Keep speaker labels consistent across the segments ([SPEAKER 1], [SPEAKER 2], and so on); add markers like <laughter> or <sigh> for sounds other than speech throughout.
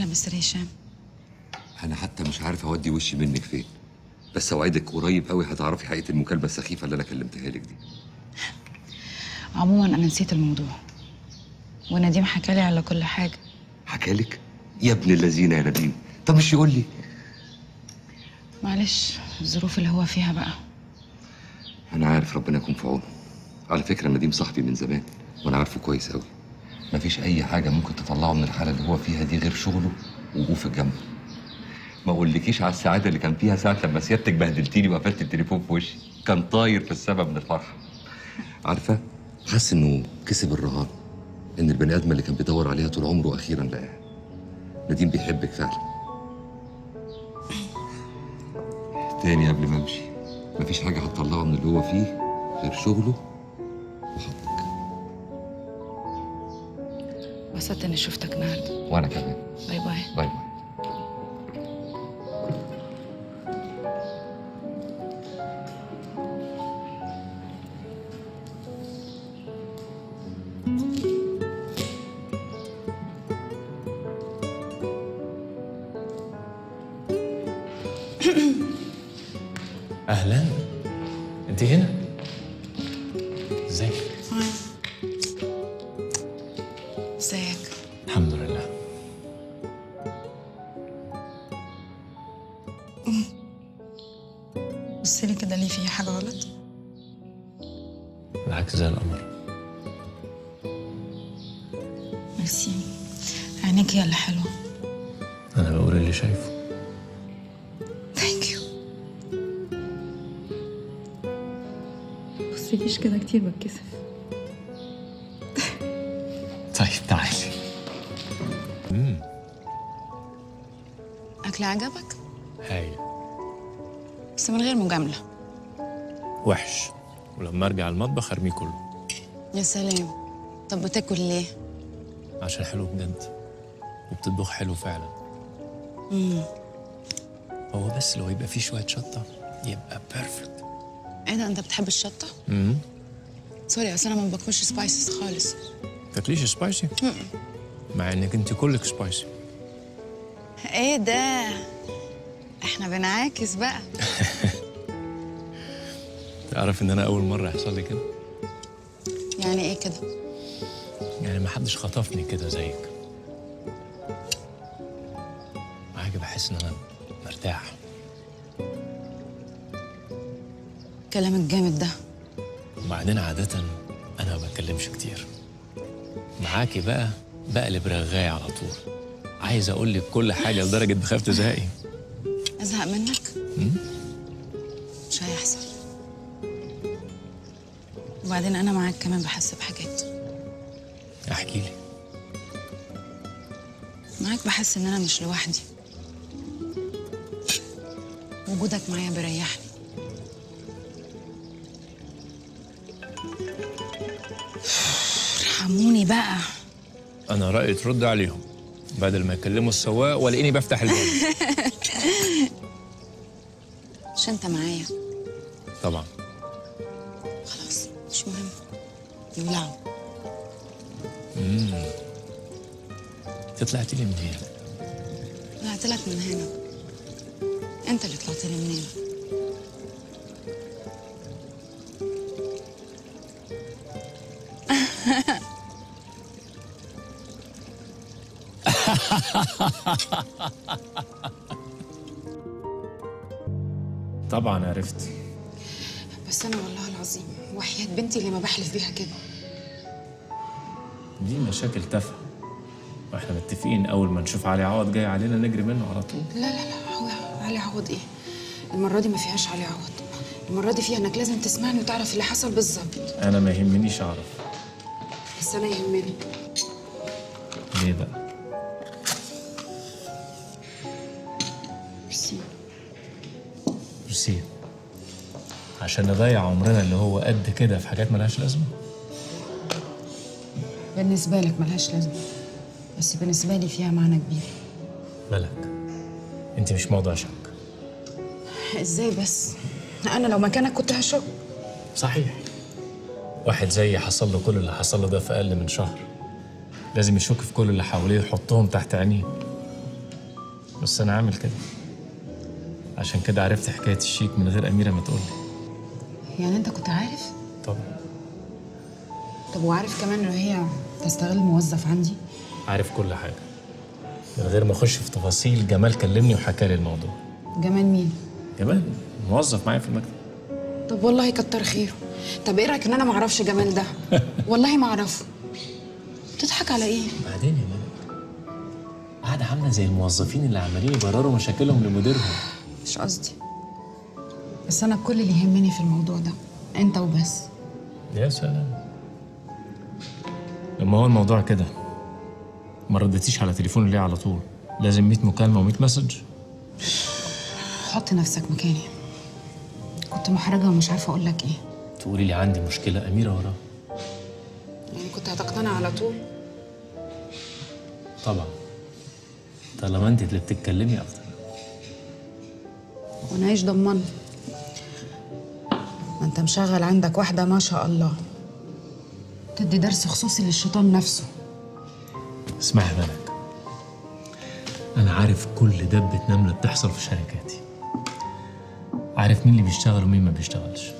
[SPEAKER 1] وسهلا مستر هشام.
[SPEAKER 2] أنا حتى مش عارف أودي وشي منك فين بس أوعدك قريب قوي هتعرفي حقيقة المكالمة السخيفة اللي أنا كلمتها لك دي.
[SPEAKER 1] عموما أنا نسيت الموضوع ونديم حكالي على كل حاجة.
[SPEAKER 2] حكالك يا ابن الذين يا نديم طب مش يقول لي؟
[SPEAKER 1] معلش الظروف اللي هو فيها بقى.
[SPEAKER 2] أنا عارف ربنا يكون في عونه. على فكرة نديم صاحبي من زمان وأنا عارفه كويس قوي مفيش أي حاجة ممكن تطلعه من الحالة اللي هو فيها دي غير شغله ووقوف الجنب. ما أقولكيش على السعاده اللي كان فيها ساعة لما سيادتك بهدلتيني وقفلت التليفون في وشي. كان طاير في السما من الفرحة. عارفة حاسس إنه كسب الرهان إن البني آدم اللي كان بيدور عليها طول عمره أخيرا لقاها. نديم بيحبك فعلا. تاني قبل ما أمشي مفيش حاجة هتطلعه من اللي هو فيه غير شغله
[SPEAKER 1] انبسطت اني شفتك النهارده.
[SPEAKER 2] وأنا كمان.
[SPEAKER 1] bye bye.
[SPEAKER 2] bye bye.
[SPEAKER 3] أهلا. أنت هنا؟ ازيك؟ الحمد لله.
[SPEAKER 1] بصي كده ليه في حاجة غلط؟
[SPEAKER 3] بالعكس زي القمر.
[SPEAKER 1] ميرسي. عينيك هي اللي حلوة.
[SPEAKER 3] أنا بقول اللي شايفه.
[SPEAKER 1] ثانك يو
[SPEAKER 4] بصيليش كده كتير بتكسف.
[SPEAKER 1] اكل عجبك؟
[SPEAKER 3] هاي.
[SPEAKER 1] بس من غير مجاملة.
[SPEAKER 3] وحش. ولما أرجع المطبخ أرميه كله.
[SPEAKER 1] يا سلام. طب بتاكل ليه؟
[SPEAKER 3] عشان حلو بجد. وبتطبخ حلو فعلا. هو بس لو يبقى فيه شوية شطة يبقى perfect
[SPEAKER 1] إيه ده أنت بتحب الشطة؟
[SPEAKER 3] امم
[SPEAKER 1] sorry أصل أنا ما باكلش spices خالص.
[SPEAKER 3] تاكليش spicy مع إنك أنت كلك spicy
[SPEAKER 1] إيه ده؟ إحنا بنعاكس بقى. <laughs>
[SPEAKER 3] تعرف إن أنا أول مرة يحصل لي كده؟
[SPEAKER 1] يعني إيه كده؟
[SPEAKER 3] يعني ما حدش خطفني كده زيك. معاك بحس إن أنا مرتاح.
[SPEAKER 1] كلامك جامد ده.
[SPEAKER 3] وبعدين عادة أنا ما بتكلمش كتير. معاكي بقى بقلب رغاية على طول. عايز أقول لك كل حاجة لدرجة بخاف تزهقي
[SPEAKER 1] ازهق منك؟ مش هيحصل. وبعدين أنا معاك كمان بحس بحاجات.
[SPEAKER 3] احكي لي.
[SPEAKER 1] معاك بحس ان أنا مش لوحدي. وجودك معايا بيريحني. <sighs> ارحموني بقى.
[SPEAKER 3] أنا رأيي ترد عليهم. بدل ما يكلموا السواق ولاقيني بفتح الباب. <laughs>
[SPEAKER 1] مش انت معايا.
[SPEAKER 3] طبعا.
[SPEAKER 1] خلاص مش مهم. يولعوا.
[SPEAKER 3] طلعتي لي من هنا
[SPEAKER 1] طلعت لك من هنا. انت اللي طلعت لي من هنا <laughs>
[SPEAKER 3] طبعا عرفت.
[SPEAKER 1] بس أنا والله العظيم وحياة بنتي اللي ما بحلف بيها كده.
[SPEAKER 3] دي مشاكل تافهة. وإحنا متفقين أول ما نشوف علي عوض جاي علينا نجري منه على طول.
[SPEAKER 1] لا لا لا هو علي عوض إيه؟ المرة دي ما فيهاش علي عوض. المرة دي فيها إنك لازم تسمعني وتعرف اللي حصل بالظبط.
[SPEAKER 3] أنا ما يهمنيش أعرف.
[SPEAKER 1] بس أنا يهمني.
[SPEAKER 3] ليه بقى؟
[SPEAKER 1] ميرسي
[SPEAKER 3] عشان نضيع عمرنا اللي هو قد كده في حاجات ملهاش لازمة؟
[SPEAKER 1] بالنسبة لك ملهاش لازمة بس بالنسبة لي فيها معنى كبير.
[SPEAKER 3] ملك انت مش موضوع شك.
[SPEAKER 1] إزاي بس؟ أنا لو مكانك كنت هشك.
[SPEAKER 3] صحيح. واحد زيي حصل له كل اللي حصل له ده في أقل من شهر. لازم يشك في كل اللي حواليه ويحطهم تحت عينيه. بس أنا عامل كده. عشان كده عرفت حكاية الشيك من غير أميرة ما تقول لي
[SPEAKER 1] يعني أنت كنت عارف؟
[SPEAKER 3] طبعا.
[SPEAKER 1] طب وعارف كمان إن هي تستغل موظف عندي؟
[SPEAKER 3] عارف كل حاجة. من غير ما أخش في تفاصيل جمال كلمني وحكى لي الموضوع.
[SPEAKER 1] جمال مين؟
[SPEAKER 3] جمال. موظف معايا في المكتب.
[SPEAKER 1] طب والله كتر خيره. طب إيه رأيك إن أنا ما أعرفش جمال ده؟ والله ما أعرفه. بتضحك على إيه؟
[SPEAKER 3] بعدين يا مالك قاعدة عاملة زي الموظفين اللي عمالين يبرروا مشاكلهم لمديرهم.
[SPEAKER 1] مش قصدي. بس أنا كل اللي يهمني في الموضوع ده أنت وبس.
[SPEAKER 3] يا سلام. لما هو الموضوع كده. ما ردتيش على تليفوني ليه على طول؟ لازم 100 مكالمة و100 مسج؟
[SPEAKER 1] حط نفسك مكاني. كنت محرجة ومش عارفة أقول لك إيه.
[SPEAKER 3] تقولي لي عندي مشكلة أميرة وراه
[SPEAKER 1] يعني كنت هتقتنع على طول؟
[SPEAKER 3] طبعا. طالما أنت اللي بتتكلمي
[SPEAKER 1] أكتر. وأنا إيش ما انت مشغل عندك واحدة ما شاء الله. تدي درس خصوصي للشيطان نفسه.
[SPEAKER 3] اسمعي يا ملك. أنا عارف كل دبة نملة بتحصل في شركاتي. عارف مين اللي بيشتغل ومين ما بيشتغلش.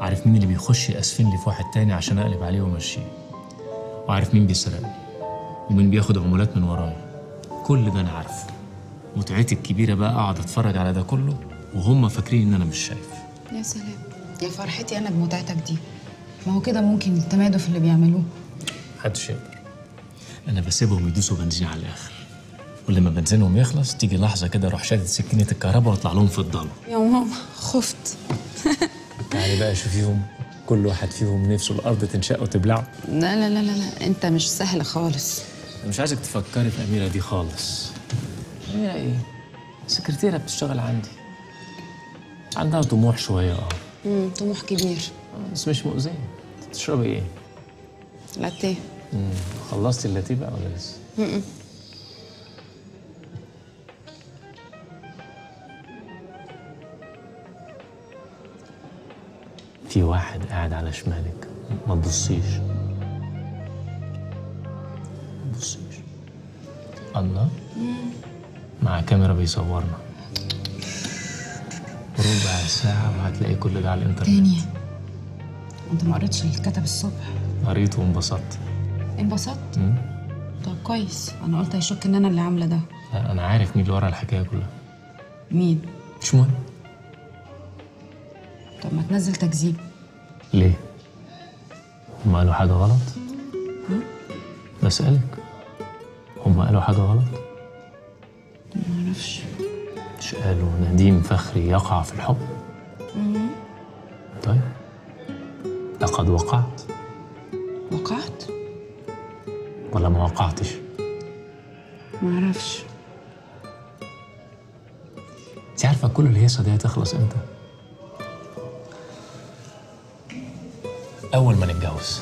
[SPEAKER 3] عارف مين اللي بيخش يأسفن لي في واحد تاني عشان أقلب عليه وأمشيه. وعارف مين بيسرقني. ومين بياخد عمولات من ورايا. كل ده أنا عارفه. متعتي الكبيرة بقى أقعد أتفرج على ده كله وهم فاكرين إن أنا مش شايف.
[SPEAKER 1] يا سلام. يا فرحتي أنا بمتعتك دي. ما هو كده ممكن التمادوا في اللي بيعملوه.
[SPEAKER 3] محدش يقدر. أنا بسيبهم يدوسوا بنزين على الآخر. ولما بنزينهم يخلص تيجي لحظة كده أروح شادد سكينة الكهرباء وأطلع لهم في الضلمة.
[SPEAKER 1] يا ماما خفت.
[SPEAKER 3] تعالي بقى شوفيهم كل واحد فيهم نفسه الأرض تنشق وتبلعه.
[SPEAKER 1] لا لا لا لا, لا. أنت مش سهل خالص.
[SPEAKER 3] أنا مش عايزك تفكري في أميرة دي خالص. اميره إيه. سكرتيرة بتشتغل عندي. عندها طموح شوية آه.
[SPEAKER 1] امم طموح كبير.
[SPEAKER 3] بس مش مؤذية. تشربي إيه؟
[SPEAKER 1] لاتيه.
[SPEAKER 3] مم. خلصتي اللاتيه بقى ولا لسه؟ في واحد قاعد على شمالك. ما تبصيش. ما تبصيش. الله. مع كاميرا بيصورنا. ربع ساعة وهتلاقي كل ده على الإنترنت.
[SPEAKER 1] تاني. انت ما قريتش اللي اتكتب الصبح؟
[SPEAKER 3] قريت وانبسطت.
[SPEAKER 1] انبسطت. طب كويس. أنا قلت هيشك إن أنا اللي عاملة ده.
[SPEAKER 3] لا، أنا عارف مين اللي ورا الحكاية كلها.
[SPEAKER 1] مين؟
[SPEAKER 3] مش مهم.
[SPEAKER 1] طب ما تنزل تكذيب
[SPEAKER 3] ليه؟ هم قالوا حاجة غلط؟ بسألك. هم قالوا حاجة غلط؟
[SPEAKER 1] ما أعرفش
[SPEAKER 3] مش قالوا نديم فخري يقع في الحب؟ طيب لقد وقعت
[SPEAKER 1] وقعت
[SPEAKER 3] ولا ما وقعتش؟
[SPEAKER 1] ما أعرفش
[SPEAKER 3] انت عارفة كل الهيصة دي هتخلص إمتى؟ أول ما نتجوز